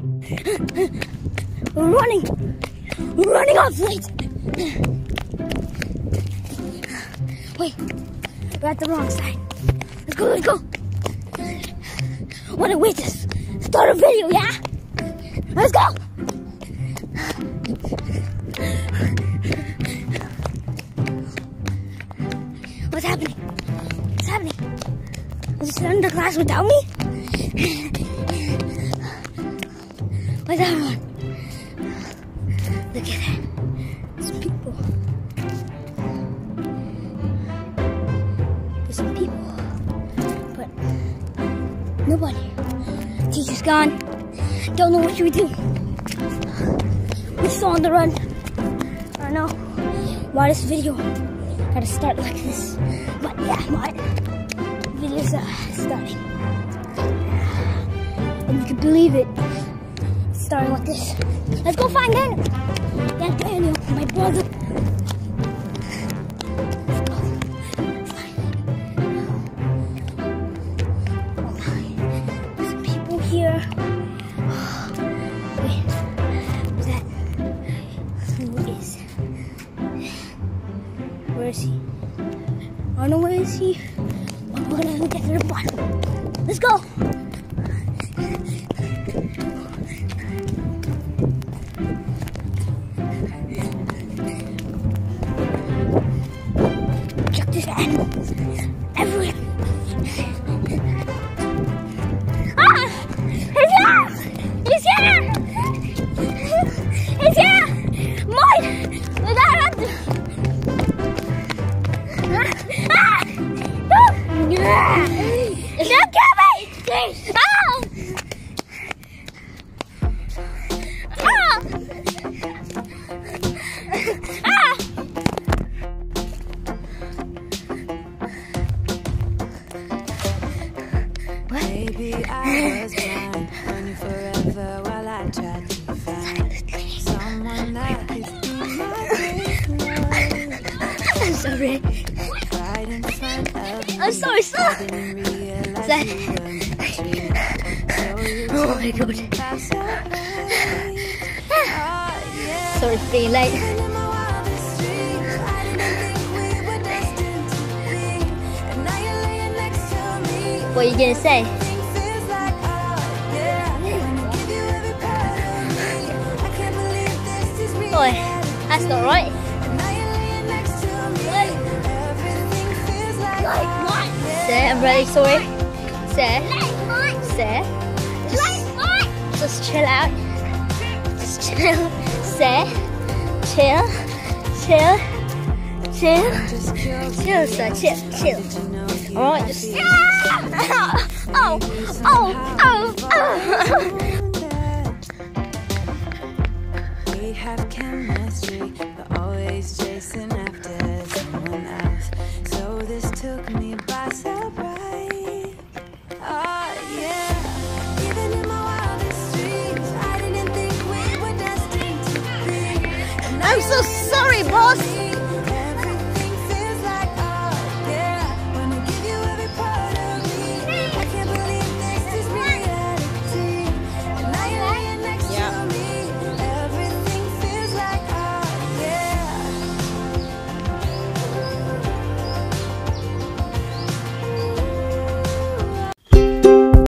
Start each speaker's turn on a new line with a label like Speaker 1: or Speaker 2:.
Speaker 1: We're running. We're running off late. Wait, we're at the wrong side. Let's go, let's go. Wanna wait this? Start a video, yeah? Let's go. What's happening? What's happening? Was it under class without me? Where's one? Look at that. Some people. There's some people. But nobody. Teacher's gone. Don't know what should we do. We're still on the run. I don't know. Why this video gotta start like this. But yeah, my video's uh, starting. And you can believe it. Starting like this. Let's go find Daniel. That's Daniel, my brother. People here. Wait, that? Who is? Where is he? I know where is he. Gonna get to the bottom. Let's go. Animal.
Speaker 2: To me. So you
Speaker 1: Oh my god. Sorry for being late.
Speaker 2: And in my wildest dreams, I didn't think we yeah.
Speaker 1: Say, I'm really sorry. Say, say, just, just chill out. Just chill. Say, chill, chill, chill, chill, sir, chill, chill.
Speaker 2: did you know you
Speaker 1: Alright, just. Oh, oh, oh, oh.